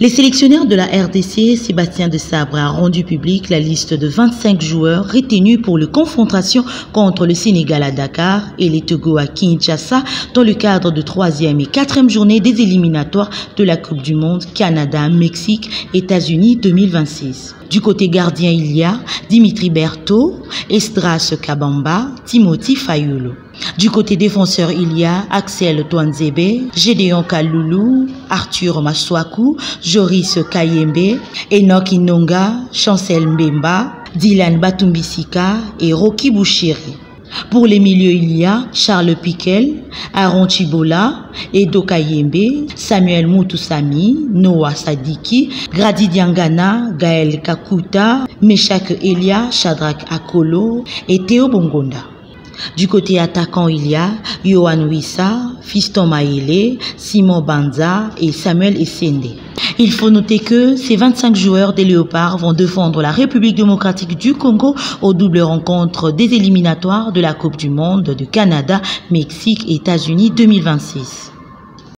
Les sélectionneurs de la RDC, Sébastien de Sabre, a rendu public la liste de 25 joueurs retenus pour les confrontations contre le Sénégal à Dakar et les Togo à Kinshasa dans le cadre de troisième et quatrième journée des éliminatoires de la Coupe du Monde Canada, Mexique, États-Unis 2026. Du côté gardien, il y a Dimitri Berthaud, Estras Kabamba, Timothy Fayulu. Du côté défenseur, il y a Axel Touanzebe, Gédéon Kaloulou, Arthur Maswaku, Joris Kayembe, Enoch Inonga, Chancel Mbemba, Dylan Batumbisika et Rocky Bouchiri. Pour les milieux, il y a Charles Piquel, Aaron Chibola, Edo Kayembe, Samuel Mutusami, Noah Sadiki, Grady Diangana, Gaël Kakuta, Meshak Elia, Shadrach Akolo et Théo Bongonda. Du côté attaquant, il y a Yohan Wissa, Fiston Simon Banza et Samuel Essende. Il faut noter que ces 25 joueurs des Léopards vont défendre la République démocratique du Congo aux doubles rencontres des éliminatoires de la Coupe du Monde de Canada, Mexique et États-Unis 2026.